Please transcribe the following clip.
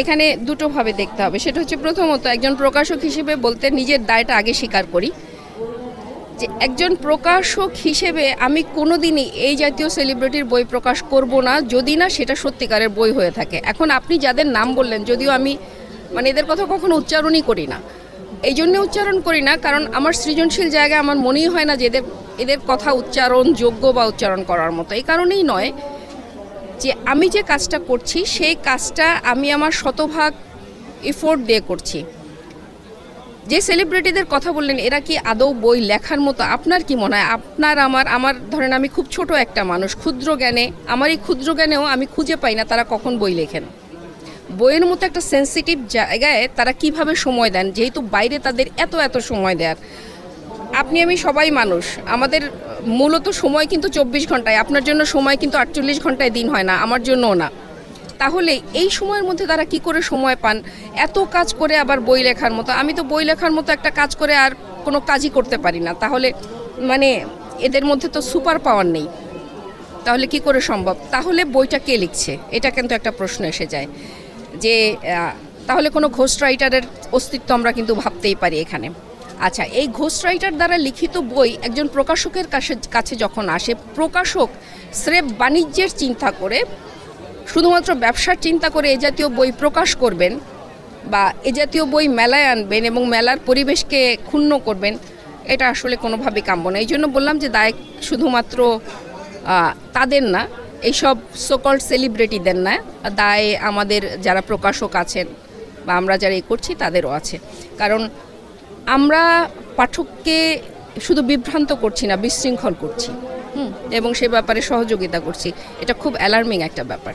এখানে দুটোভাবে দেখতে হবে। সেটা হচ্ছে প্রথমত একজন প্রকাশক হিসেবে বলতে নিজের দায়টা আগে স্বীকার করি। যে একজন প্রকাশক হিসেবে আমি কোনোদিনই এই জাতীয় সেলিব্রিটির বই প্রকাশ করব না, যদি না সেটা সত্যিকারের বই হয়ে থাকে। এখন আপনি যাদের নাম বললেন, যদিও আমি মানে এদের কথা কখনো উচ্চারণই করি না। এই জন্য উচ্চারণ করি না, কারণ আমার সৃজনশীল জায়গায় আমার মনেই হয় না যে এদের এদের কথা উচ্চারণ যোগ্য বা উচ্চারণ করার মতো। এই কারণেই নয় যে আমি যে কাজটা করছি, সেই কাজটা আমি আমার শতভাগ এফোর্ট দিয়ে করছি। যে সেলিব্রিটিদের কথা বললেন, এরা কি আদৌ বই লেখার মতো? আপনার কি মনে হয়? আপনার, আমার আমার ধরেন আমি খুব ছোট একটা মানুষ, ক্ষুদ্র জ্ঞানে, আমার এই ক্ষুদ্র জ্ঞানেও আমি খুঁজে পাই না তারা কখন বই লেখেন। বইয়ের মতো একটা সেন্সিটিভ জায়গায় তারা কীভাবে সময় দেন? যেহেতু বাইরে তাদের এত এত সময় দেওয়ার আপনি, আমি সবাই মানুষ। আমাদের মূলত সময় কিন্তু চব্বিশ ঘন্টায়। আপনার জন্য সময় কিন্তু আটচল্লিশ ঘন্টায় দিন হয় না, আমার জন্যও না। তাহলে এই সময়ের মধ্যে তারা কি করে সময় পান? এত কাজ করে আবার বই লেখার মতো। আমি তো বই লেখার মতো একটা কাজ করে আর কোনো কাজই করতে পারি না। তাহলে মানে এদের মধ্যে তো সুপার পাওয়ার নেই। তাহলে কি করে সম্ভব? তাহলে বইটা কে লিখছে? এটা কিন্তু একটা প্রশ্ন এসে যায়। যে তাহলে কোনো ঘোস্ট রাইটারের অস্তিত্ব আমরা কিন্তু ভাবতেই পারি এখানে। আচ্ছা এই ঘোস্ট রাইটার দ্বারা লিখিত বই একজন প্রকাশকের কাছে কাছে যখন আসে, প্রকাশক স্রেফ বাণিজ্যের চিন্তা করে, শুধুমাত্র ব্যবসার চিন্তা করে এ জাতীয় বই প্রকাশ করবেন বা এ জাতীয় বই মেলায় আনবেন এবং মেলার পরিবেশকে ক্ষুণ্ণ করবেন, এটা আসলে কোনোভাবেই কাম্য না। এই জন্য বললাম যে দায় শুধুমাত্র তাদের না, এইসব সকল সেলিব্রিটিদের না, দায় আমাদের যারা প্রকাশক আছেন বা আমরা যারা এ করছি, তাদেরও আছে। কারণ আমরা পাঠককে শুধু বিভ্রান্ত করছি না, বিশৃঙ্খল করছি। এবং সে ব্যাপারে সহযোগিতা করছি। এটা খুব অ্যালার্মিং একটা ব্যাপার।